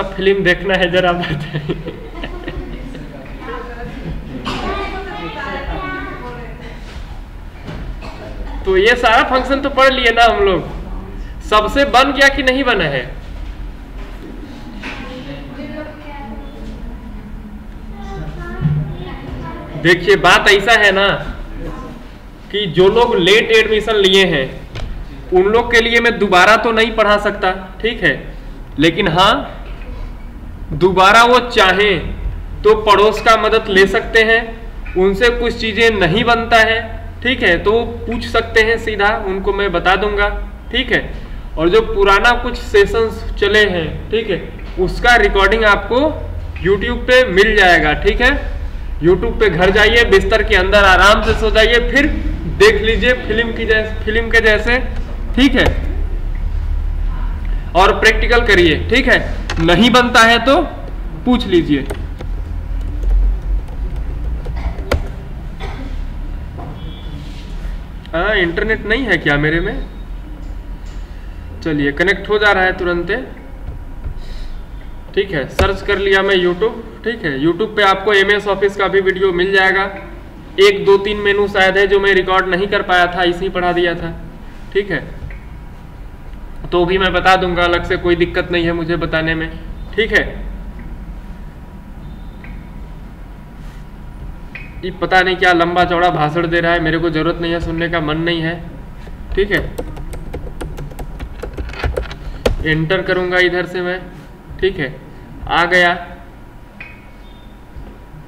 सा फ़िल्म देखना है, जरा बताइए तो ये सारा फ़ंक्शन तो पढ़ लिए ना हम लोग। सबसे बन गया कि नहीं बना है? देखिए, बात ऐसा है ना कि जो लोग लेट एडमिशन लिए हैं, उन लोग के लिए मैं दोबारा तो नहीं पढ़ा सकता, ठीक है? लेकिन हाँ दोबारा वो चाहें तो पड़ोस का मदद ले सकते हैं, उनसे कुछ चीज़ें नहीं बनता है, ठीक है? तो पूछ सकते हैं सीधा, उनको मैं बता दूँगा, ठीक है? और जो पुराना कुछ सेशंस चले हैं, ठीक है, उसका रिकॉर्डिंग आपको यूट्यूब पे मिल जाएगा, ठीक है? यूट्यूब पे घर जाइए, बिस्तर के अंदर आराम से सो जाइए, फिर देख लीजिए फ़िल्म की जैसे फ़िल्म के जैसे, ठीक है? और प्रैक्टिकल करिए, ठीक है? नहीं बनता है तो पूछ लीजिए। हाँ इंटरनेट नहीं है क्या मेरे में? चलिए कनेक्ट हो जा रहा है तुरंत। ठीक है सर्च कर लिया मैं यूट्यूब ठीक है यूट्यूब पे आपको एम एस ऑफ़िस का भी वीडियो मिल जाएगा। एक दो तीन मेनू शायद है जो मैं रिकॉर्ड नहीं कर पाया था, इसी पढ़ा दिया था। ठीक है तो भी मैं बता दूँगा, अलग से कोई दिक्कत नहीं है मुझे बताने में। ठीक है? ये पता नहीं क्या लंबा चौड़ा भाषण दे रहा है, मेरे को ज़रूरत नहीं है, सुनने का मन नहीं है। ठीक है? एंटर करूँगा इधर से मैं। ठीक है? आ गया।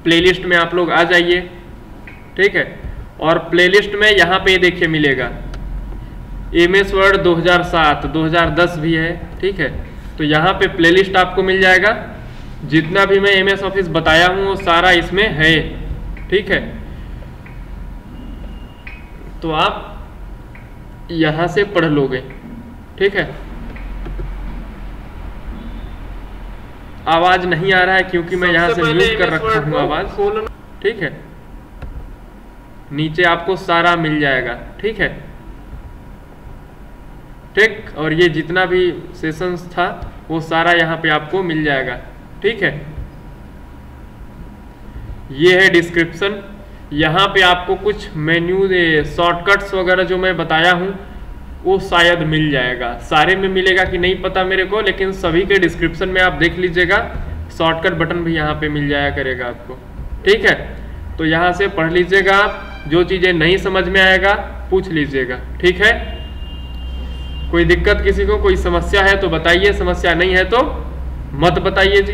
प्लेलिस्ट में आप लोग आ जाइए। ठीक है? और प्लेलिस्ट में यहाँ पे देखिए मिलेगा। एम एस वर्ड 2007 2010 भी है ठीक है? तो यहाँ पे प्लेलिस्ट आपको मिल जाएगा। जितना भी मैं एम एस ऑफ़िस बताया हूँ वो सारा इसमें है ठीक है? तो आप यहाँ से पढ़ लोगे ठीक है? आवाज़ नहीं आ रहा है क्योंकि मैं यहाँ से म्यूट कर रखा हूँ आवाज़। ठीक है? नीचे आपको सारा मिल जाएगा ठीक है? ठीक और ये जितना भी सेशंस था, वो सारा यहाँ पे आपको मिल जाएगा। ठीक है? ये है डिस्क्रिप्शन यहाँ पे आपको कुछ मेन्यू शॉर्टकट्स वगैरह जो मैं बताया हूँ, वो शायद मिल जाएगा। सारे में मिलेगा कि नहीं पता मेरे को, लेकिन सभी के डिस्क्रिप्शन में आप देख लीजिएगा। शॉर्टकट बटन भी यहाँ पे मिल जाया करेगा आपको। ठीक है? तो यहाँ से पढ़ लीजिएगा आप। जो चीज़ें नहीं समझ में आएगा, पूछ लीजिएगा। ठीक है? कोई दिक्कत किसी को, कोई समस्या है तो बताइए, समस्या नहीं है तो मत बताइए जी।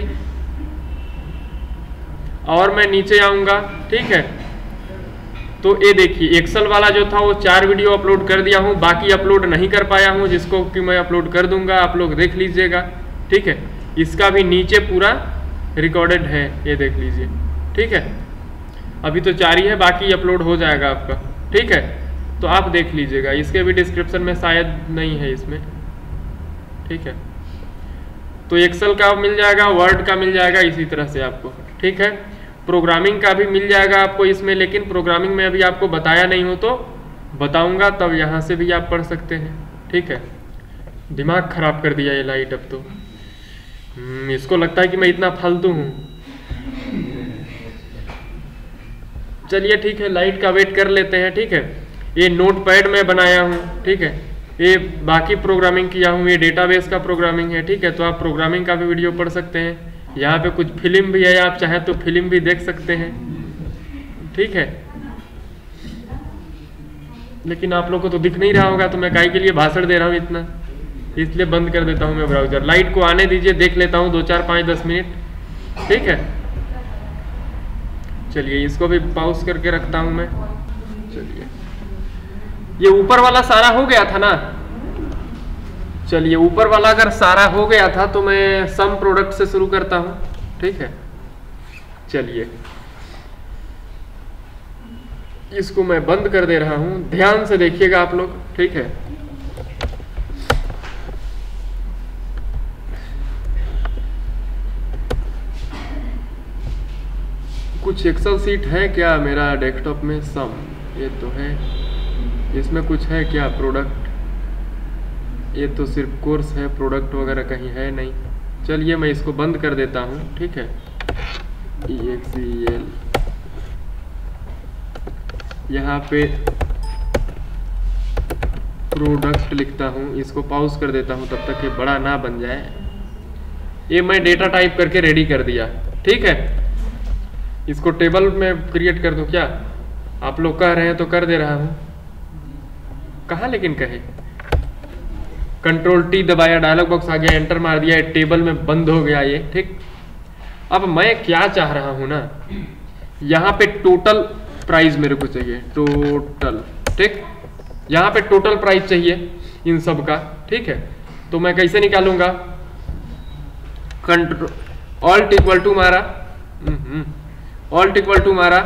और मैं नीचे आऊँगा, ठीक है? तो ये देखिए एक्सल वाला जो था वो चार वीडियो अपलोड कर दिया हूँ, बाकी अपलोड नहीं कर पाया हूँ, जिसको कि मैं अपलोड कर दूँगा, आप लोग देख लीजिएगा, ठीक है? इसका भी नीचे पूरा रिकॉर्डेड है, ये देख लीजिए, ठीक है? अभी तो चार ही है, बाकी अपलोड हो जाएगा आपका, ठीक है? तो आप देख लीजिएगा इसके भी डिस्क्रिप्शन में शायद नहीं है इसमें। ठीक है? तो एक्सल का मिल जाएगा वर्ड का मिल जाएगा इसी तरह से आपको। ठीक है? प्रोग्रामिंग का भी मिल जाएगा आपको इसमें लेकिन प्रोग्रामिंग में अभी आपको बताया नहीं हो तो बताऊँगा तब यहाँ से भी आप पढ़ सकते हैं। ठीक है? दिमाग खराब कर दिया ये लाइट अब तो। हम्म, इसको लगता है कि मैं इतना फालतू हूँ। चलिए ठीक है लाइट का वेट कर लेते हैं ठीक है? ये नोट पैड में बनाया हूँ, ठीक है? ये बाकी प्रोग्रामिंग किया हूँ, ये डेटाबेस का प्रोग्रामिंग है, ठीक है? तो आप प्रोग्रामिंग का भी वीडियो पढ़ सकते हैं। यहाँ पे कुछ फ़िल्म भी है, आप चाहे तो फ़िल्म भी देख सकते हैं, ठीक है? लेकिन आप लोग को तो दिख नहीं रहा होगा तो मैं गाय के लिए भाषण दे रहा हूँ इतना? इसलिए बंद कर देता हूँ मैं ब्राउज़र लाइट को आने दीजिए, देख लेता हूँ, दो चार, पाँच, दस मिनट, ठीक है? चलिए, इसको भी पाउस करके रखता हूँ मैं। चलिए। ये ऊपर वाला सारा हो गया था ना? चलिए ऊपर वाला अगर सारा हो गया था तो मैं सम प्रोडक्ट से शुरू करता हूँ। ठीक है? चलिए। इसको मैं बंद कर दे रहा हूँ। ध्यान से देखिएगा आप लोग। ठीक है? कुछ एक्सेल सीट है क्या मेरा डेस्कटॉप में? सम ये तो है। इसमें कुछ है क्या प्रोडक्ट ये तो सिर्फ़ कोर्स है प्रोडक्ट वगैरह कहीं है नहीं। चलिए मैं इसको बंद कर देता हूँ, ठीक है? एल यहाँ पे प्रोडक्ट लिखता हूँ, इसको पॉज कर देता हूँ तब तक ये बड़ा ना बन जाए। ये मैं डेटा टाइप करके रेडी कर दिया, ठीक है? इसको टेबल में क्रिएट कर दूँ क्या? आप लोग कह रहे हैं तो कर दे रहा हूँ। कहा लेकिन कहे? कंट्रोल टी दबाया डायलॉग बॉक्स आ गया एंटर मार दिया टेबल में बंद हो गया ये, ठीक? अब मैं क्या चाह रहा हूँ ना? यहाँ पे टोटल प्राइस मेरे को चाहिए टोटल ठीक? यहाँ पे टोटल प्राइस चाहिए इन सब का, ठीक है? तो मैं कैसे निकालूँगा? कंट्रोल ऑल्ट इक्वल टू मारा ऑल्ट इक्वल टू मारा,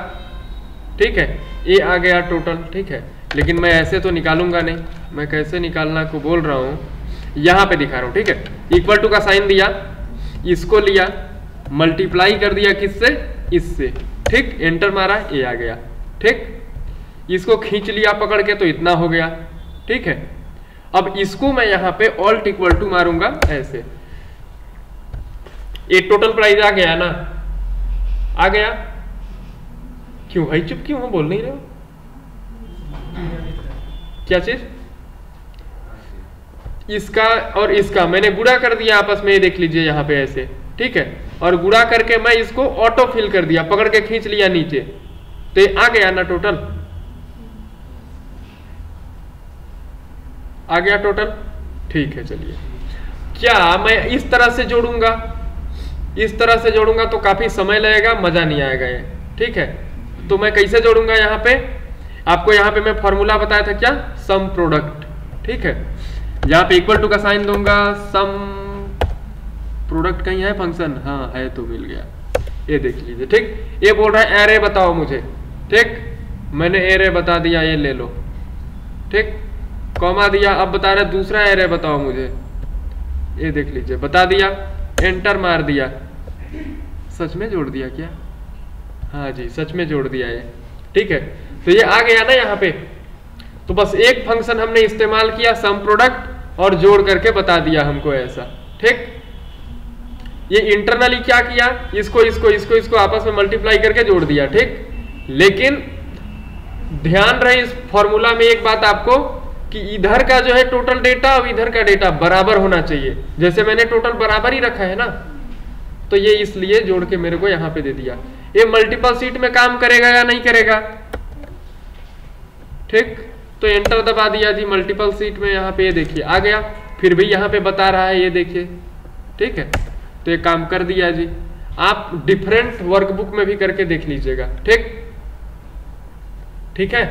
ठीक है? ये आ गया टोटल ठीक है? लेकिन मैं ऐसे तो निकालूँगा नहीं। मैं कैसे निकालना को बोल रहा हूँ? यहाँ पे दिखा रहा हूँ, ठीक है? इक्वल टू का साइन दिया, इसको लिया मल्टीप्लाई कर दिया किससे? इससे। ठीक? एंटर मारा ये आ गया। ठीक? इसको खींच लिया पकड़ के तो इतना हो गया। ठीक है? अब इसको मैं यहाँ पे ऑल्ट इक्वल टू मारूँगा, ऐसे। ये टोटल प्राइस आ गया ना? आ गया? क्यों भाई, चुप क्यों बोल नहीं रहे हो? क्या चीज़? इसका और इसका। मैंने गुड़ा कर दिया आपस में ये देख लीजिए यहाँ पे ऐसे। ठीक है? और गुड़ा करके मैं इसको ऑटो फिल कर दिया, पकड़ के खींच लिया नीचे। तो ये आ गया ना टोटल आ गया टोटल ठीक है, चलिए। क्या मैं इस तरह से जोड़ूँगा? इस तरह से जोड़ूँगा तो काफ़ी समय लगेगा, मज़ा नहीं आएगा ये। ठीक है? तो मैं कैसे जोड़ूँगा यहाँ पे? आपको यहाँ पे मैं फॉर्मूला बताया था क्या? सम प्रोडक्ट ठीक है? यहाँ पे इक्वल टू का साइन दूँगा सम प्रोडक्ट कहीं है फ़ंक्शन हाँ है तो मिल गया। ये देख लीजिए, ठीक? ये बोल रहा है एरे बताओ मुझे। ठीक? मैंने एरे बता दिया, ये ले लो। ठीक? कॉमा दिया, अब बता रहे दूसरा एरे बताओ मुझे। ये देख लीजिए, बता दिया एंटर मार दिया। सच में जोड़ दिया क्या? हाँ जी, सच में जोड़ दिया ये। ठीक है? तो ये आ गया ना यहाँ पे। तो बस एक फ़ंक्शन हमने इस्तेमाल किया सम प्रोडक्ट और जोड़ करके बता दिया हमको ऐसा। ठीक? ये इंटरनली क्या किया? इसको इसको इसको इसको आपस में मल्टीप्लाई करके जोड़ दिया, ठीक? लेकिन ध्यान रहे इस फॉर्मूला में एक बात आपको, कि इधर का जो है टोटल डेटा और इधर का डेटा बराबर होना चाहिए। जैसे मैंने टोटल बराबर ही रखा है ना तो ये इसलिए जोड़ के मेरे को यहाँ पे दे दिया। ये मल्टीपल सीट में काम करेगा या नहीं करेगा? ठीक? तो एंटर दबा दिया जी मल्टीपल सीट में यहाँ पे ये देखिए, आ गया। फिर भी यहाँ पे बता रहा है ये देखिए। ठीक है? तो ये काम कर दिया जी। आप डिफरेंट वर्कबुक में भी करके देख लीजिएगा। ठीक? ठीक है?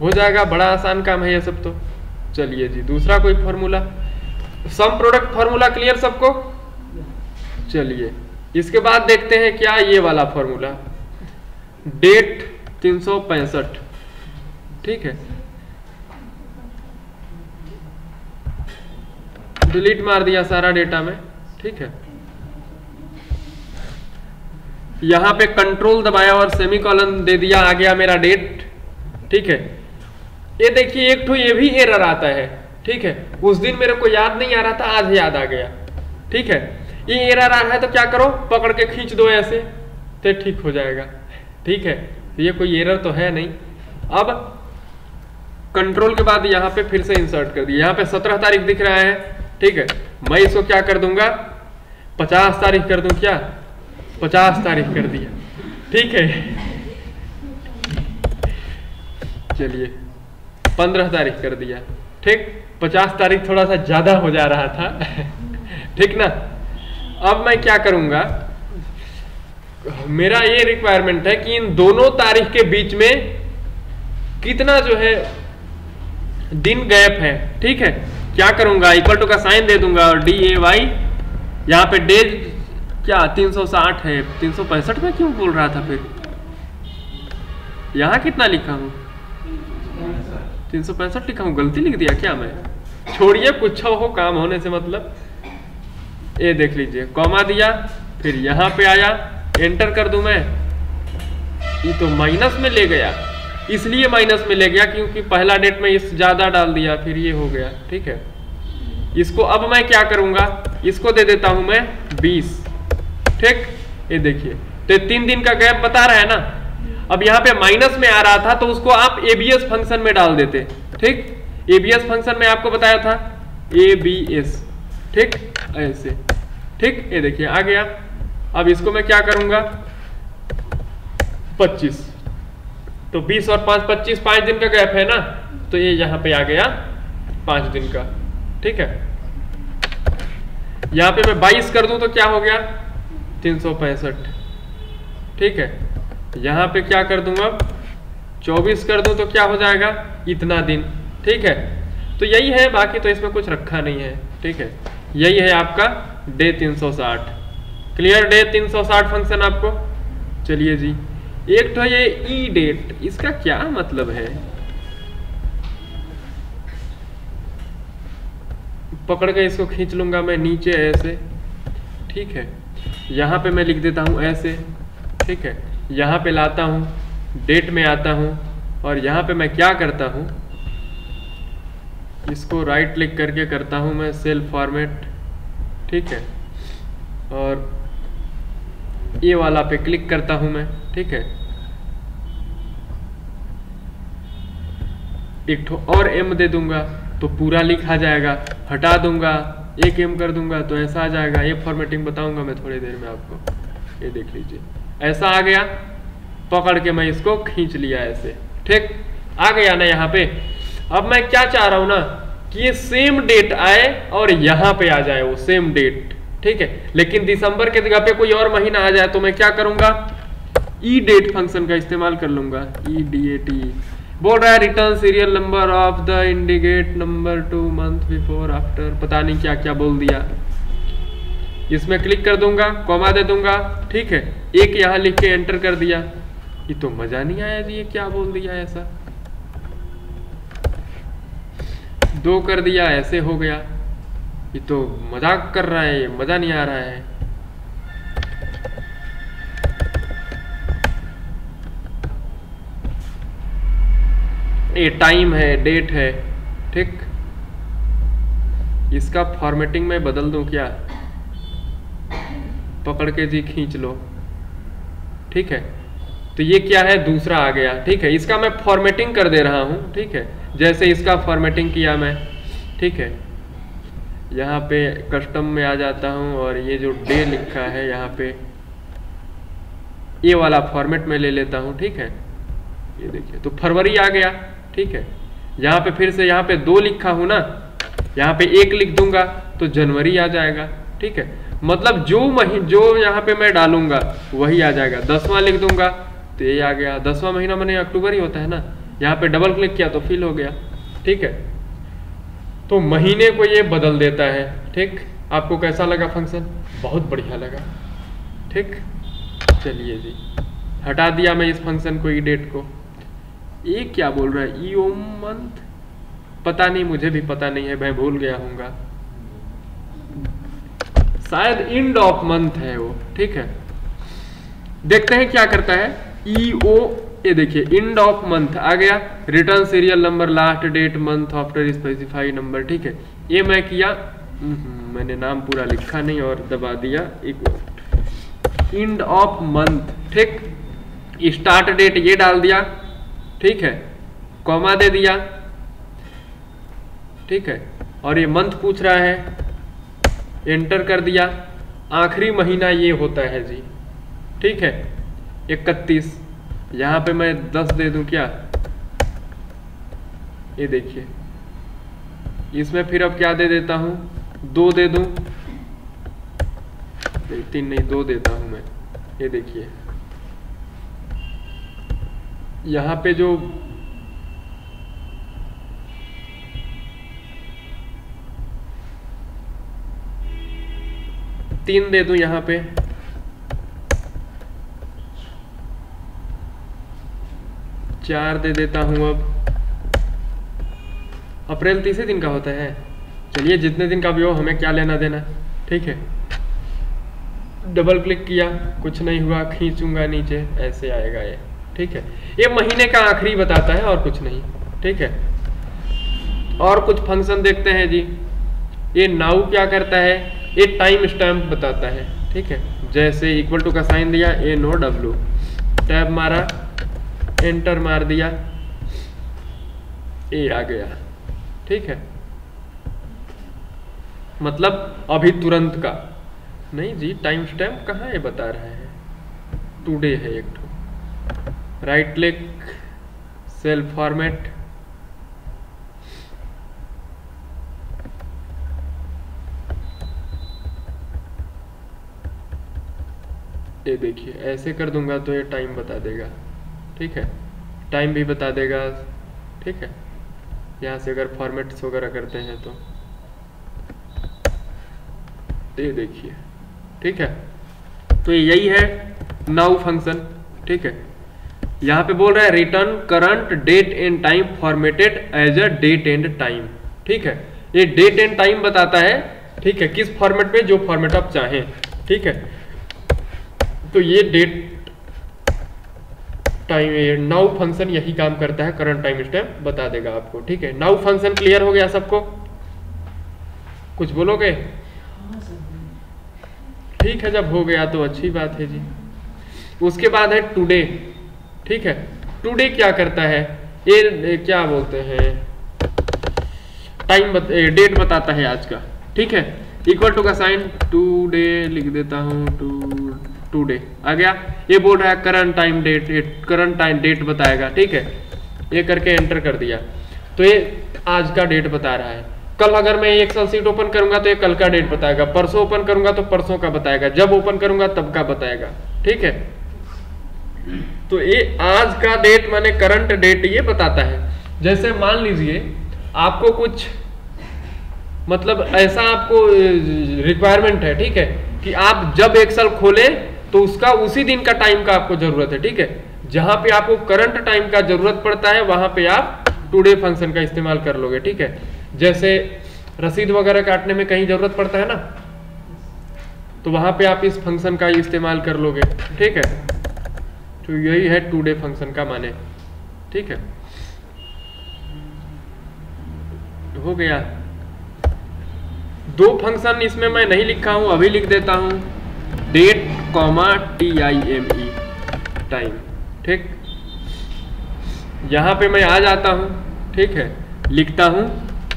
हो जाएगा, बड़ा आसान काम है ये सब तो। चलिए जी, दूसरा कोई formula sum product formula clear सबको? चलिए, इसके बाद देखते हैं क्या ये वाला फॉर्मूला डेट तीन सौ पैंसठ। ठीक है। डिलीट मार दिया सारा डेटा में, ठीक है। यहाँ पे कंट्रोल दबाया और सेमी कॉलन दे दिया, आ गया मेरा डेट ठीक है। ये देखिए, एक तो ये भी एरर आता है, ठीक है। उस दिन मेरे को याद नहीं आ रहा था, आज याद आ गया, ठीक है। ये एरर आ रहा है तो क्या करो, पकड़ के खींच दो ऐसे तो ठीक हो जाएगा, ठीक है। तो ये कोई एरर तो है नहीं। अब कंट्रोल के बाद यहाँ पे फिर से इंसर्ट कर दिया। यहाँ पे सत्रह तारीख दिख रहा है, ठीक है? मैं इसको क्या कर दूँगा? पचास तारीख कर दूँ क्या? पचास तारीख कर दिया। ठीक है? चलिए, पंद्रह तारीख कर दिया। ठीक? पचास तारीख थोड़ा सा ज़्यादा हो जा रहा था। ठीक ना? अब मैं क्या करूँगा? मेरा ये रिक्वायरमेंट है कि इन दोनों तारीख के बीच में कितना जो है दिन गैप है, ठीक है? क्या करूँगा? इक्वल टू का साइन दे दूँगा और डी ए वाई यहाँ पे डेज़ क्या 360 है, तीन में क्यों बोल रहा था फिर? यहाँ कितना लिखा हूँ? तीन सौ पैंसठ लिखा हूँ, गलती लिख दिया क्या मैं? छोड़िए, कुछ हो काम होने से मतलब। ये देख लीजिए, कॉमा दिया, फिर यहाँ पे आया एंटर कर दू मैं। ये तो माइनस में ले गया। इसलिए माइनस में ले गया क्योंकि पहला डेट में इस ज़्यादा डाल दिया, फिर ये हो गया, ठीक है? इसको अब मैं क्या करूँगा? इसको दे देता हूँ मैं 20 ठीक? ये देखिए तो तीन दिन का गैप बता रहा है ना? अब यहाँ पे माइनस में आ रहा था तो उसको आप एबीएस फ़ंक्शन में डाल देते, ठीक? एबीएस फ़ंक्शन में आपको बताया था एबीएस ठीक? ऐसे, ठीक? ये देखिए, आ गया। अब इसको मैं क्या करूँगा? 25 तो 20 और 5 25 पाँच दिन का गैप है ना? तो ये यहाँ पे आ गया पाँच दिन का, ठीक है? यहाँ पे मैं 22 कर दूँ तो क्या हो गया? तीन सौ पैंसठ, ठीक है? यहाँ पे क्या कर दूँगा अब? 24 कर दूँ तो क्या हो जाएगा? इतना दिन, ठीक है? तो यही है, बाकी तो इसमें कुछ रखा नहीं है, ठीक है? यही है आपका डे 360 क्लियर डे 360 फ़ंक्शन आपको? चलिए जी। एक तो ये ई डेट इसका क्या मतलब है? पकड़ के इसको खींच लूँगा मैं नीचे ऐसे। ठीक है। यहाँ पे मैं लिख देता हूँ ऐसे। ठीक है। यहाँ पे लाता हूँ डेट में आता हूँ, और यहाँ पे मैं क्या करता हूँ? इसको राइट क्लिक करके करता हूँ मैं सेल फॉर्मेट ठीक है। और ये वाला पे क्लिक करता हूँ मैं, ठीक है? एक ठो और एम दे दूँगा तो पूरा लिखा जाएगा, हटा दूँगा, एक एम कर दूँगा तो ऐसा आ जाएगा। ये फॉर्मेटिंग बताऊँगा मैं थोड़ी देर में आपको। ये देख लीजिए। ऐसा आ गया, पकड़ के मैं इसको खींच लिया ऐसे। ठीक? आ गया ना यहाँ पे? अब मैं क्या चाह रहा हूँ ना, कि ये सेम डेट आए और यहाँ पे आ जाए वो सेम डेट ठीक है? लेकिन दिसंबर के जगह पे कोई और महीना आ जाए तो मैं क्या करूँगा? ई डेट फ़ंक्शन का इस्तेमाल कर लूँगा। ई डी ए टी बोल रहा है return serial number of the indicate number to month before after पता नहीं क्या क्या बोल दिया। इसमें क्लिक कर दूँगा कॉमा दे दूँगा। ठीक है? एक यहाँ लिख के एंटर कर दिया। ये तो मज़ा नहीं आया जी, ये क्या बोल दिया ऐसा? दो कर दिया, ऐसे हो गया। ये तो मज़ाक कर रहा है मज़ा नहीं आ रहा है। ये टाइम है डेट है, ठीक? इसका फॉर्मेटिंग में बदल दूँ क्या? पकड़ के जी खींच लो। ठीक है? तो ये क्या है? दूसरा आ गया। ठीक है? इसका मैं फॉर्मेटिंग कर दे रहा हूँ, ठीक है? जैसे इसका फॉर्मेटिंग किया मैं, ठीक है? यहाँ पे कस्टम में आ जाता हूँ और ये जो डे लिखा है यहाँ पे, ये वाला फॉर्मेट में ले लेता हूँ, ठीक है? ये देखिए तो फरवरी आ गया, ठीक है? यहाँ पे फिर से, यहाँ पे दो लिखा हूँ ना, यहाँ पे एक लिख दूँगा तो जनवरी आ जाएगा, ठीक है? मतलब जो मही, जो यहाँ पे मैं डालूँगा, वही आ जाएगा। दसवां लिख दूँगा तो ये आ गया। दसवां महीना मैंने अक्टूबर ही होता है ना, यहाँ पे डबल क्लिक किया तो फिल हो गया, ठीक है? तो महीने को ये बदल देता है, ठीक? आपको कैसा लगा फ़ंक्शन बहुत बढ़िया लगा, ठीक? चलिए जी, हटा दिया मैं इस फ़ंक्शन को ई डेट को। ये क्या बोल रहा है? ई ओम मंथ पता नहीं, मुझे भी पता नहीं है, मैं भूल गया हूँ शायद इंड ऑफ़ मंथ है वो, ठीक है? देखते हैं क्या करता है। ई ओ ये देखिए इंड ऑफ़ मंथ आ गया। Return serial number last date month after specify number ठीक है? ये मैं किया। हम्म, मैंने नाम पूरा लिखा नहीं और दबा दिया। एक इंड ऑफ़ मंथ ठीक? स्टार्ट डेट ये डाल दिया ठीक है? कॉमा दे दिया ठीक है? और ये मंथ पूछ रहा है। एंटर कर दिया। आखिरी महीना ये होता है जी ठीक है? इकतीस। यहाँ पे मैं दस दे दूँ क्या? ये देखिए। इसमें फिर अब क्या दे देता हूँ? दो दे दूँ? तीन नहीं, दो देता हूँ मैं। ये देखिए। यहाँ पे जो तीन दे दूँ यहाँ पे। चार दे देता हूँ अब। अप्रैल तीसरे दिन का होता है। चलिए, जितने दिन का भी हो, हमें क्या लेना देना? ठीक है। डबल क्लिक किया, कुछ नहीं हुआ, खींचूँगा नीचे, ऐसे आएगा ये। ठीक है। ये महीने का आखिरी बताता है और कुछ नहीं। ठीक है। और कुछ फ़ंक्शन देखते हैं जी। ये नाउ क्या करता है? ये टाइम स्टैम्प बताता है। ठीक है। जैसे इक्वल टू का साइन दिया ए नो डब्ल्यू टैब मारा। एंटर मार दिया। ए आ गया। ठीक है? मतलब अभी तुरंत का। नहीं जी टाइम स्टैम्प कहाँ ये बता रहा है? टुडे है एक तो राइट क्लिक सेल फॉर्मेट ये देखिए, ऐसे कर दूँगा तो ये टाइम बता देगा। ठीक है? टाइम भी बता देगा, ठीक है? यहाँ से अगर फॉर्मेट्स वगैरह करते हैं तो। ये देखिए, ठीक है? तो यही है नाउ फ़ंक्शन ठीक है? यहाँ पे बोल रहा है return current date and time formatted as a date and time ठीक है? ये डेट एंड टाइम बताता है, ठीक है? किस फॉर्मेट में जो फॉर्मेट आप चाहें, ठीक है? तो ये डेट टाइम नाउ फ़ंक्शन यही काम करता है करंट टाइम स्टैम्प बता देगा आपको ठीक है? नाउ फ़ंक्शन क्लियर हो गया सबको? कुछ बोलोगे? ठीक है जब हो गया तो अच्छी बात है जी। उसके बाद है टुडे ठीक है? टुडे क्या करता है? ये क्या बोलते हैं? टाइम बत, डेट बताता है आज का ठीक है? इक्वल टू का साइन टू डे लिख देता हूँ टू टुडे आ गया? ये बोल रहा है current time date current time date बताएगा, ठीक है? ये करके एंटर कर दिया। तो ये आज का डेट बता रहा है। कल अगर मैं एक्सल सीट ओपन करूँगा तो ये कल का डेट बताएगा। परसों ओपन करूँगा तो परसों का बताएगा। जब ओपन करूँगा तब का बताएगा। ठीक है? तो ये आज का डेट माने करंट डेट ये बताता है। जैसे मान लीजिए, आपको कुछ मतलब ऐसा आपको रिक्वायरमेंट है, ठीक है? कि आप जब एक्सल खोले तो उसका उसी दिन का टाइम का आपको ज़रूरत है, ठीक है? जहाँ पे आपको करंट टाइम का ज़रूरत पड़ता है, वहाँ पे आप टुडे फ़ंक्शन का इस्तेमाल कर लोगे, ठीक है? जैसे रसीद वगैरह काटने में कहीं ज़रूरत पड़ता है ना तो वहाँ पे आप इस फ़ंक्शन का इस्तेमाल कर लोगे, ठीक है? तो यही है टुडे फ़ंक्शन का माने, ठीक है? हो गया। दो फ़ंक्शन इसमें मैं नहीं लिखा हूँ, अभी लिख देता हूँ। Date comma T I M E time, ठीक? यहाँ पे मैं आ जाता हूँ, ठीक है? लिखता हूँ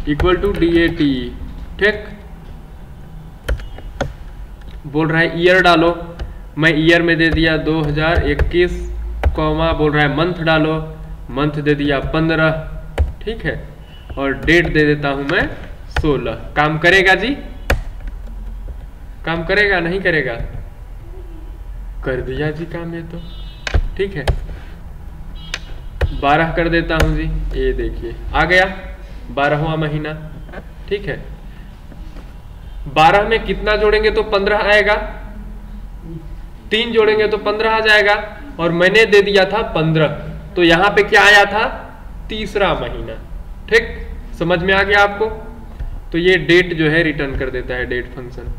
equal to D A T ठीक? बोल रहा है ईयर डालो, मैं ईयर में दे दिया 2021 कॉमा बोल रहा है मंथ डालो मंथ दे दिया 15 ठीक है? और डेट दे देता हूँ मैं 16 काम करेगा जी? काम करेगा, नहीं करेगा? कर दिया जी काम ये तो। ठीक है। बारह कर देता हूँ जी, ये देखिए। आ गया, बारहवा महीना। ठीक है। बारह में कितना जोड़ेंगे तो पंद्रह आएगा? तीन जोड़ेंगे तो पंद्रह आ जाएगा। और मैंने दे दिया था पंद्रह। तो यहाँ पे क्या आया था? तीसरा महीना। ठीक? समझ में आ गया आपको? तो ये डेट जो है रिटर्न कर देता है डेट फ़ंक्शन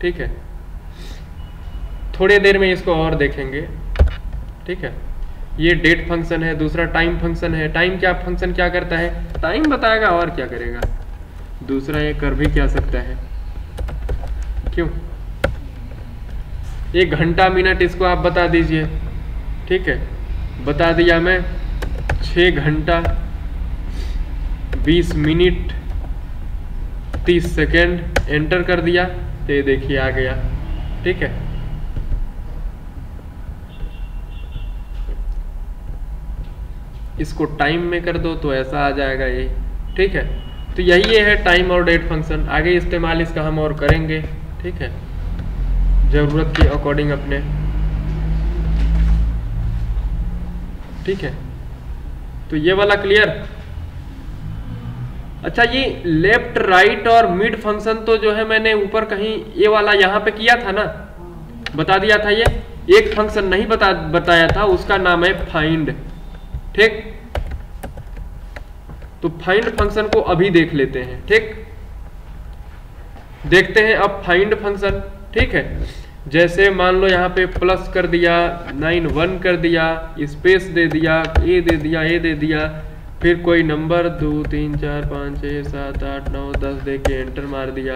ठीक है? थोड़ी देर में इसको और देखेंगे। ठीक है? ये डेट फ़ंक्शन है, दूसरा टाइम फ़ंक्शन है। टाइम क्या फ़ंक्शन क्या करता है? टाइम बताएगा और क्या करेगा? दूसरा ये कर भी क्या सकता है? क्यों? एक घंटा मिनट इसको आप बता दीजिए। ठीक है? बता दिया मैं। छ घंटा, बीस मिनट तीस सेकेंड एंटर कर दिया। तो ये देखिए आ गया। ठीक है? इसको टाइम में कर दो तो ऐसा आ जाएगा ये। ठीक है? तो यही है टाइम और डेट फ़ंक्शन आगे इस्तेमाल इसका हम और करेंगे। ठीक है? ज़रूरत के अकॉर्डिंग अपने। ठीक है? तो ये वाला क्लियर अच्छा ये लेफ़्ट राइट और मिड फ़ंक्शन तो जो है मैंने ऊपर कहीं ये वाला यहाँ पे किया था ना? बता दिया था ये? एक फ़ंक्शन नहीं बता, बताया था, उसका नाम है फाइंड ठीक? तो फाइंड फ़ंक्शन को अभी देख लेते हैं, ठीक? देखते हैं अब फाइंड फ़ंक्शन ठीक है? जैसे मान लो यहाँ पे प्लस कर दिया नाइन वन कर दिया स्पेस दे दिया ए दे दिया ए दे दिया, फिर कोई नंबर दो, तीन, चार, पाँच छः सात, आठ, नौ, दस दे के एंटर मार दिया,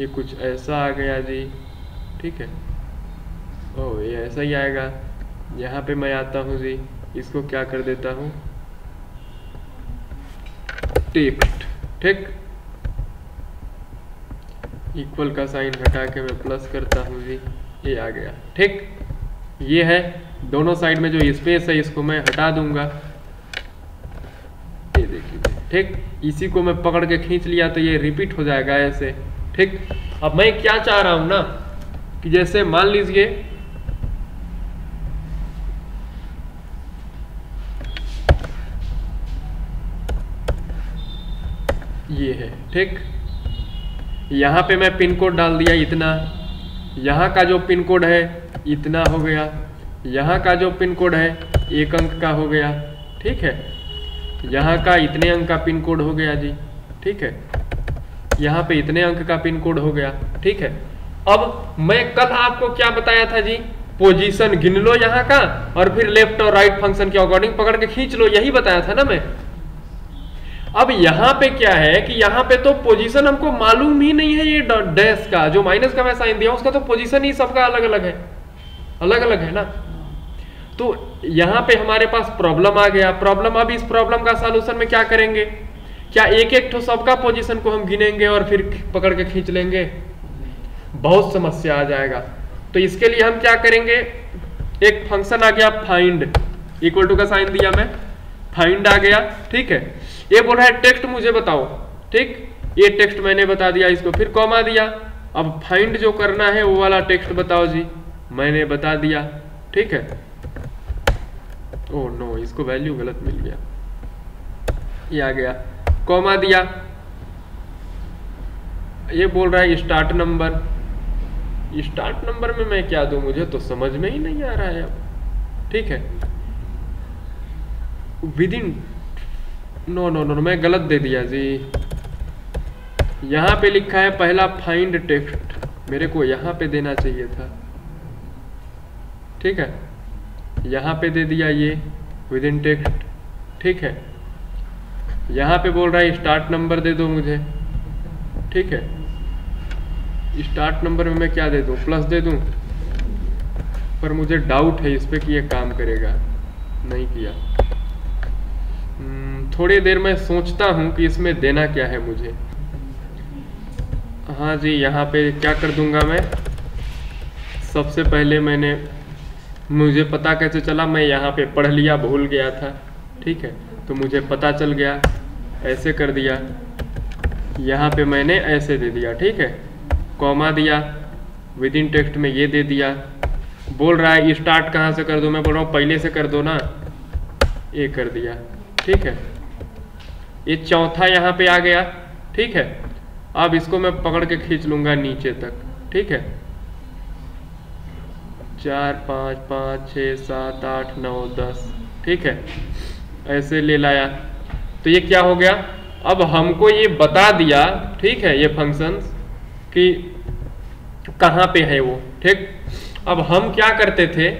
ये कुछ ऐसा आ गया जी, ठीक है? ओ ये ऐसा ही आएगा, यहाँ पे मैं आता हूँ जी। इसको क्या कर देता हूँ? टेक्स्ट ठीक? इक्वल का साइन हटा के मैं प्लस करता हूँ जी, ये आ गया, ठीक? ये है, दोनों साइड में जो स्पेस है, इसको मैं हटा दूँगा। ये देखिए, ठीक? इसी को मैं पकड़ के खींच लिया तो ये रिपीट हो जाएगा ऐसे, ठीक? अब मैं क्या चाह रहा हूँ ना, कि जैसे मान लीजिए ये है, ठीक? यहाँ पे मैं पिन कोड डाल दिया इतना। यहाँ का जो पिन कोड है, इतना हो गया। यहाँ का जो पिन कोड है, एक अंक का हो गया, ठीक है? यहाँ का इतने अंक का पिन कोड हो गया जी, ठीक है? यहाँ पे इतने अंक का पिन कोड हो गया, ठीक है? अब मैं कल आपको क्या बताया था जी? पोजीशन गिन लो यहाँ का, और फिर लेफ़्ट और राइट फ़ंक्शन के अकॉर्डिंग पकड़ के खींच लो, यही बताया था ना मैं। अब यहाँ पे क्या है कि यहाँ पे तो पोजीशन हमको मालूम ही नहीं है ये डैश का। जो माइनस का मैं साइन दिया, उसका तो पोजीशन ही सबका अलग अलग है। अलग अलग है ना? तो यहाँ पे हमारे पास प्रॉब्लम आ गया। प्रॉब्लम अब इस प्रॉब्लम का सॉल्यूशन में क्या करेंगे? क्या एक एक तो सबका पोजीशन को हम गिनेंगे और फिर पकड़ के खींच लेंगे? बहुत समस्या आ जाएगा। तो इसके लिए हम क्या करेंगे? एक फ़ंक्शन आ गया फाइंड इक्वल टू का साइन दिया मैं। फाइंड आ गया, ठीक है? ये बोल रहा है, टेक्स्ट मुझे बताओ। ठीक? ये टेक्स्ट मैंने बता दिया, इसको फिर कॉमा दिया। अब फाइंड जो करना है, वो वाला टेक्स्ट बताओ जी। मैंने बता दिया। ठीक है? ओ नो, इसको वैल्यू गलत मिल गया। ये आ गया। कॉमा दिया। ये बोल रहा है, स्टार्ट नंबर। स्टार्ट नंबर में मैं क्या दूँ? मुझे तो समझ में ही नहीं आ रहा है अब। ठीक है? Within no no no मैं गलत दे दिया जी। यहाँ पे लिखा है पहला फाइंड टेक्स्ट मेरे को यहाँ पे देना चाहिए था। ठीक है? यहाँ पे दे दिया ये विद इन टेक्स्ट ठीक है? यहाँ पे बोल रहा है स्टार्ट नंबर दे दो मुझे। ठीक है? स्टार्ट नंबर में मैं क्या दे दूँ? प्लस दे दूँ? पर मुझे डाउट है इस पर कि ये काम करेगा। नहीं किया। थोड़ी देर में सोचता हूँ कि इसमें देना क्या है मुझे। हाँ जी, यहाँ पे क्या कर दूँगा मैं? सबसे पहले मैंने, मुझे पता कैसे चला? मैं यहाँ पे पढ़ लिया, भूल गया था, ठीक है? तो मुझे पता चल गया, ऐसे कर दिया। यहाँ पे मैंने ऐसे दे दिया, ठीक है? कॉमा दिया विद इन टेक्स्ट में ये दे दिया। बोल रहा है स्टार्ट कहाँ से कर दो? मैं बोल रहा हूँ, पहले से कर दो ना। ये कर दिया, ठीक है? ये चौथा यहाँ पे आ गया, ठीक है? अब इसको मैं पकड़ के खींच लूँगा नीचे तक, ठीक है? चार, पाँच पाँच, छ, सात, आठ, नौ, दस, ठीक है? ऐसे ले लाया। तो ये क्या हो गया? अब हमको ये बता दिया, ठीक है, ये फ़ंक्शंस कि कहाँ पे है वो, ठीक? अब हम क्या करते थे?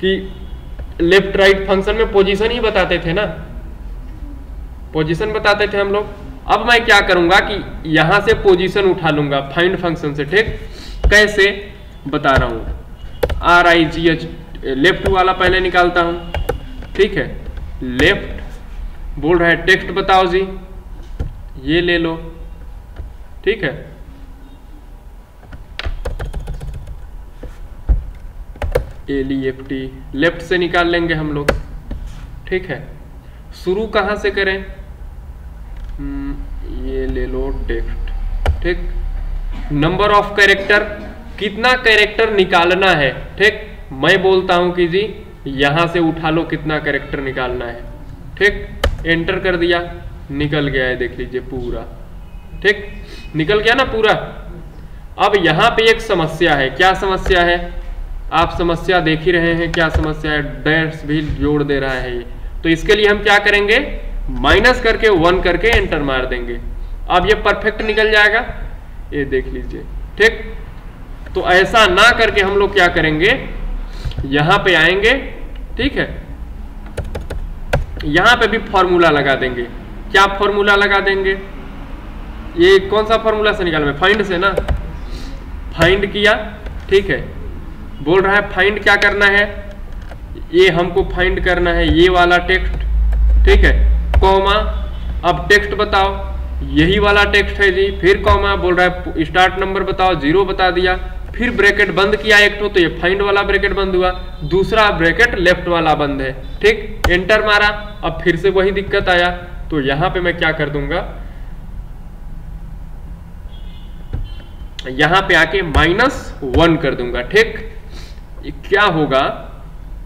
कि लेफ़्ट राइट फ़ंक्शन में पोजीशन ही बताते थे ना? पोजीशन बताते थे हम लोग। अब मैं क्या करूँगा कि यहाँ से पोजीशन उठा लूँगा फाइंड फ़ंक्शन से, ठीक? कैसे? बता रहा हूँ। R I G H left वाला पहले निकालता हूँ। ठीक है? लेफ़्ट बोल रहा है टेक्स्ट बताओ जी। ये ले लो। ठीक है? L E F T left से निकाल लेंगे हम लोग। ठीक है? शुरू कहाँ से करें? हम्म, ये ले लो टेक्स्ट ठीक? नंबर ऑफ़ कैरेक्टर कितना कैरेक्टर निकालना है? ठीक? मैं बोलता हूँ कि जी यहाँ से उठा लो कितना कैरेक्टर निकालना है। ठीक? एंटर कर दिया। निकल गया है देख लीजिए पूरा। ठीक? निकल गया ना पूरा? अब यहाँ पे एक समस्या है। क्या समस्या है? आप समस्या देख ही रहे हैं, क्या समस्या है? डैश भी जोड़ दे रहा है ये। तो इसके लिए हम क्या करेंगे? माइनस करके वन करके एंटर मार देंगे। अब ये परफेक्ट निकल जाएगा। ये देख लीजिए। ठीक? तो ऐसा ना करके हम लोग क्या करेंगे? यहाँ पे आएँगे। ठीक है? यहाँ पे भी फॉर्मूला लगा देंगे। क्या फॉर्मूला लगा देंगे? ये कौन सा फॉर्मूला से निकाल फाइंड से ना? फाइंड किया। ठीक है? बोल रहा है फाइंड क्या करना है? ये हमको फाइंड करना है ये वाला टेक्स्ट ठीक है कॉमा अब टेक्स्ट बताओ। यही वाला टेक्स्ट है जी फिर कॉमा बोल रहा है स्टार्ट नंबर बताओ ज़ीरो बता दिया। फिर ब्रैकेट बंद किया एक तो, ये फाइंड वाला ब्रैकेट बंद हुआ। दूसरा ब्रैकेट लेफ़्ट वाला बंद है। ठीक एंटर मारा अब फिर से वही दिक्कत आया। तो यहाँ पे मैं क्या कर दूँगा? यहाँ पे आके माइनस वन कर दूँगा ठीक? क्या होगा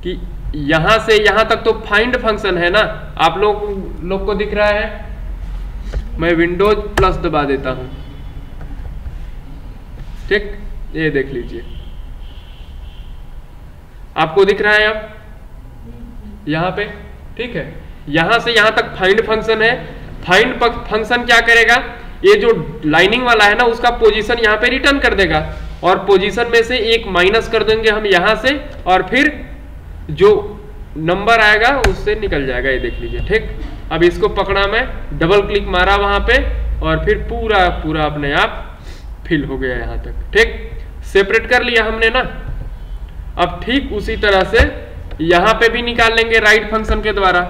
कि यहाँ से यहाँ तक तो फाइंड फ़ंक्शन है ना? आप लोग लोग को दिख रहा है? मैं विंडोज़ प्लस दबा देता हूँ। ठीक? ये देख लीजिए। आपको दिख रहा है अब? यहाँ पे? ठीक है। यहाँ से यहाँ तक फाइंड फ़ंक्शन है। फाइंड फ़ंक्शन क्या करेगा? ये जो लाइनिंग वाला है ना, उसका पोजीशन यहाँ पे रिटर्न कर देगा। और पोजीशन में से एक माइनस कर देंगे हम यहाँ से, और फिर जो नंबर आएगा उससे निकल जाएगा, ये देख लीजिए, ठीक? अब इसको पकड़ा मैं डबल क्लिक मारा वहाँ पे, और फिर पूरा पूरा अपने आप फिल हो गया यहाँ तक, ठीक? सेपरेट कर लिया हमने ना? अब ठीक उसी तरह से यहाँ पे भी निकाल लेंगे राइट फ़ंक्शन के द्वारा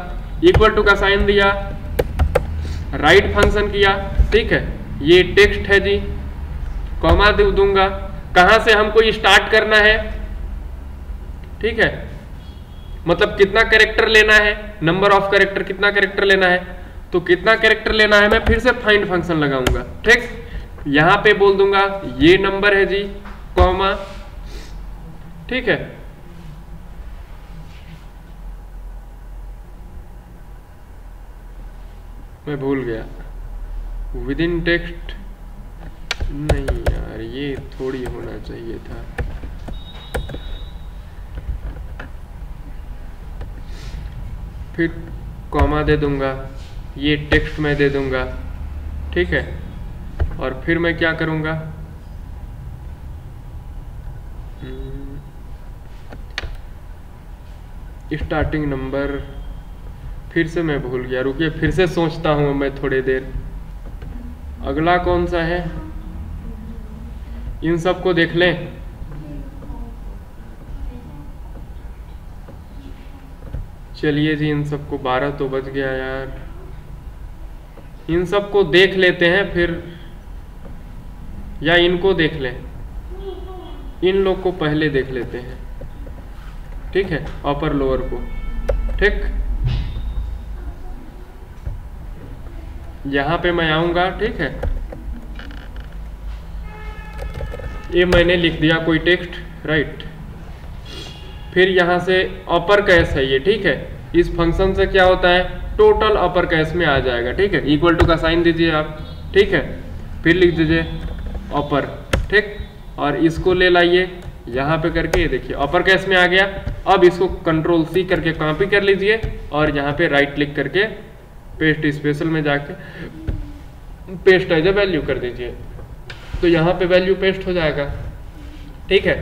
इक्वल टू का साइन दिया राइट फ़ंक्शन किया, ठीक है? ये टेक्स्ट है जी कॉमा दूँगा कहाँ से हमको स्टार्ट करना है? ठीक है? मतलब कितना कैरेक्टर लेना है? नंबर ऑफ़ करेक्टर कितना कैरेक्टर लेना है? तो कितना कैरेक्टर लेना है मैं फिर से फाइंड फ़ंक्शन लगाऊँगा। ठीक? यहाँ पे बोल दूँगा, ये नंबर है जी कॉमा ठीक है? मैं भूल गया। विद इन टेक्स्ट नहीं यार ये थोड़ी होना चाहिए था। फिर कॉमा दे दूँगा ये टेक्स्ट में दे दूँगा ठीक है? और फिर मैं क्या करूँगा? स्टार्टिंग हम्म, नंबर फिर से मैं भूल गया रुकिए फिर से सोचता हूँ मैं थोड़ी देर। अगला कौन सा है? इन सबको देख लें। चलिए जी, इन सबको बारह तो बज गया यार। इन सबको देख लेते हैं फिर, या इनको देख लें। इन लोग को पहले देख लेते हैं। ठीक है? अपर लोअर को। ठीक? यहाँ पे मैं आऊँगा, ठीक है? ये मैंने लिख दिया कोई टेक्स्ट राइट फिर यहाँ से अपर कैश है ये, ठीक है? इस फ़ंक्शन से क्या होता है? टोटल अपर कैश में आ जाएगा, ठीक है? इक्वल टू का साइन दीजिए आप, ठीक है? फिर लिख दीजिए अपर ठीक? और इसको ले लाइए, यहाँ पे करके, ये देखिए अपर कैश में आ गया। अब इसको कंट्रोल सी करके कॉपी कर लीजिए और यहाँ पे राइट क्लिक करके पेस्ट स्पेशल में जाके पेस्ट एज ए वैल्यू कर दीजिए। तो यहाँ पे वैल्यू पेस्ट हो जाएगा। ठीक है?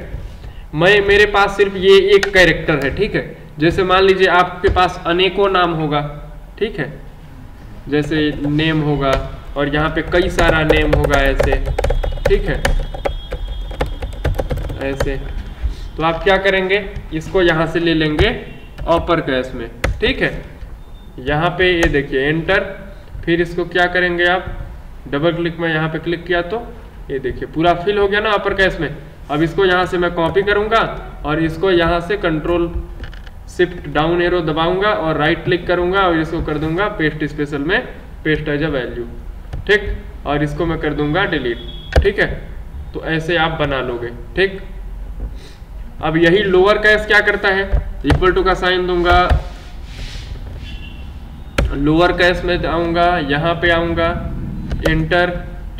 मैं, मेरे पास सिर्फ़ ये एक कैरेक्टर है, ठीक है? जैसे मान लीजिए आपके पास अनेकों नाम होगा, ठीक है? जैसे नेम होगा और यहाँ पे कई सारा नेम होगा ऐसे, ठीक है? ऐसे। तो आप क्या करेंगे? इसको यहाँ से ले लेंगे ऑपर कैश में, ठीक है? यहाँ पे ये देखिए एंटर फिर इसको क्या करेंगे आप? डबल क्लिक में यहाँ पे क्लिक किया तो ये देखिए, पूरा फिल हो गया ना अपर कैश में। अब इसको यहाँ से मैं कॉपी करूँगा और इसको यहाँ से कंट्रोल शिफ्ट डाउन एरो दबाऊँगा और राइट क्लिक करूँगा और इसको कर दूँगा पेस्ट स्पेशल में पेस्ट एज अ वैल्यू ठीक? और इसको मैं कर दूँगा डिलीट ठीक है? तो ऐसे आप बना लोगे। ठीक? अब यही लोअर कैस क्या करता है? इक्वल टू का साइन दूँगा। लोअर कैस में आऊँगा, यहाँ पे आऊँगा एंटर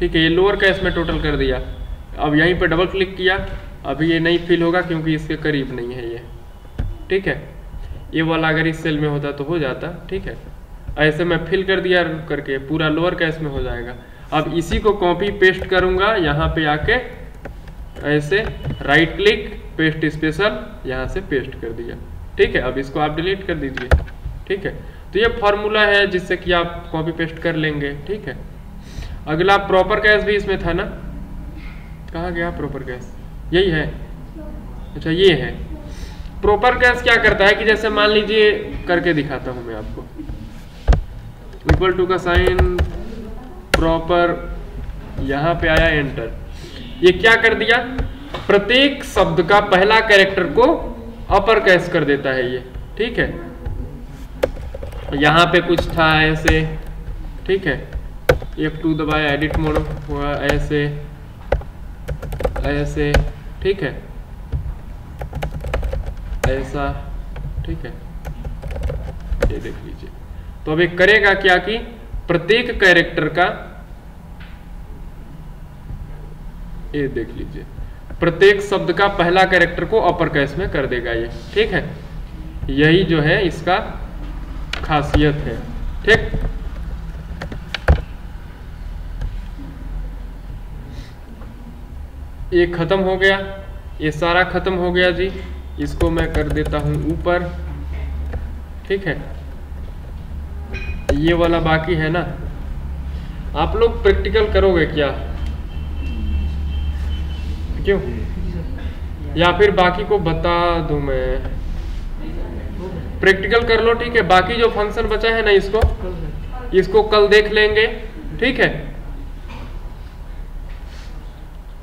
ठीक है, ये लोअर कैश में टोटल कर दिया। अब यहीं पर डबल क्लिक किया, अभी ये नहीं फिल होगा क्योंकि इसके करीब नहीं है ये। ठीक है? ये वाला अगर इस सेल में होता तो हो जाता, ठीक है? ऐसे मैं फिल कर दिया करके, पूरा लोअर कैश में हो जाएगा। अब इसी को कॉपी पेस्ट करूँगा, यहाँ पे आके ऐसे राइट क्लिक पेस्ट स्पेशल यहाँ से पेस्ट कर दिया। ठीक है? अब इसको आप डिलीट कर दीजिए। ठीक है? तो ये फॉर्मूला है जिससे कि आप कॉपी पेस्ट कर लेंगे। ठीक है? अगला प्रॉपर कैश भी इसमें था ना? कहा गया प्रॉपर कैश यही है। अच्छा ये है। प्रॉपर कैश क्या करता है कि जैसे मान लीजिए, करके दिखाता हूँ मैं आपको। इक्वल टू का साइन प्रॉपर यहाँ पे आया एंटर ये क्या कर दिया? प्रत्येक शब्द का पहला कैरेक्टर को अपर कैश कर देता है ये। ठीक है? यहाँ पे कुछ था ऐसे। ठीक है? एक टू दबाया एडिट मोड हुआ, ऐसे ऐसे, ठीक है? ऐसा, ठीक है? ये देख लीजिए। तो अब एक करेगा क्या कि प्रत्येक कैरेक्टर का, ये देख लीजिए। प्रत्येक शब्द का पहला कैरेक्टर को अपर कैस में कर देगा ये, ठीक है? यही जो है इसका खासियत है, ठीक? ये खत्म हो गया, ये सारा खत्म हो गया जी। इसको मैं कर देता हूँ ऊपर। ठीक है? ये वाला बाकी है ना? आप लोग प्रैक्टिकल करोगे क्या? क्यों? या फिर बाकी को बता दूँ मैं? प्रैक्टिकल कर लो, ठीक है? बाकी जो फ़ंक्शन बचा है ना इसको? इसको कल देख लेंगे। ठीक है?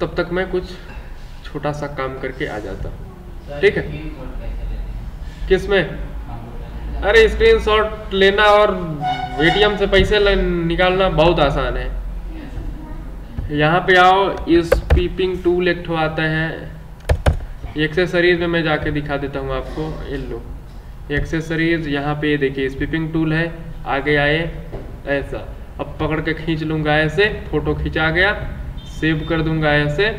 तब तक मैं कुछ छोटा सा काम करके आ जाता हूँ। ठीक है? किसमें अरे स्क्रीनशॉट लेना और एटीएम से पैसे निकालना बहुत आसान है। यहाँ पे आओ इस पीपिंग टूल एक आता है। एक्सेसरीज में मैं जाके दिखा देता हूँ आपको ये लो। एक्सेसरीज यहाँ पे देखिए स्पीपिंग टूल है। आगे आए ऐसा। अब पकड़ के खींच लूँगा ऐसे फ़ोटो खींचा गया। सेव कर दूँगा ऐसे।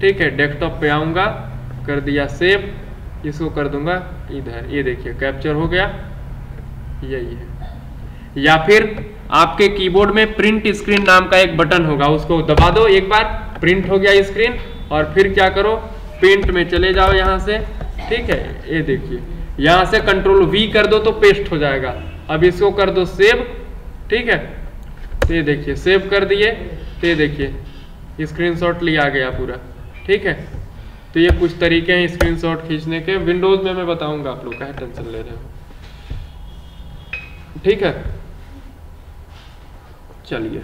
ठीक है डेस्कटॉप पे आऊँगा, कर दिया सेव इसको कर दूँगा, इधर, ये देखिए कैप्चर हो गया, यही है। या फिर आपके कीबोर्ड में प्रिंट स्क्रीन नाम का एक बटन होगा, उसको दबा दो एक बार प्रिंट हो गया स्क्रीन और फिर क्या करो पेंट में चले जाओ यहाँ से, ठीक है, ये देखिए, यहाँ से कंट्रोल वी कर दो तो पेस्ट हो जाएगा। अब इसको कर दो सेव ठीक है ये देखिए सेव कर दिए तो ये देखिए स्क्रीनशॉट लिया गया पूरा, ठीक है? तो ये कुछ तरीके हैं स्क्रीनशॉट खींचने के। विंडोज़ में मैं बताऊँगा आप लोग का टेंशन ले रहे हो? ठीक है? चलिए।